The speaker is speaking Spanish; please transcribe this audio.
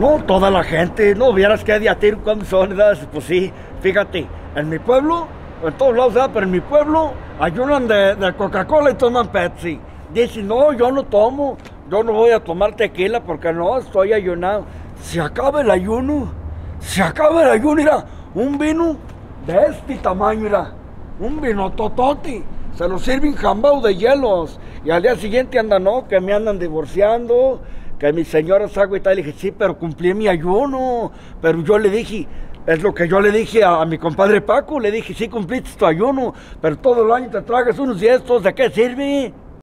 No, toda la gente, no vieras qué tiro cuando son, ¿verdad? pues sí, fíjate, en mi pueblo, en todos lados, ¿verdad? pero en mi pueblo ayunan de, de Coca-Cola y toman Pepsi. Dicen, no, yo no tomo, yo no voy a tomar tequila porque no, estoy ayunado. Se acaba el ayuno, se acaba el ayuno, mira, un vino de este tamaño, mira, un vino tototi, se lo sirven jambao de hielos y al día siguiente andan, no, que me andan divorciando, que mi señora es agua y. Le dije, sí, pero cumplí mi ayuno. Pero yo le dije, es lo que yo le dije a, mi compadre Paco, le dije, sí cumpliste tu ayuno, pero todo el año te tragas unos y estos, ¿de qué sirve?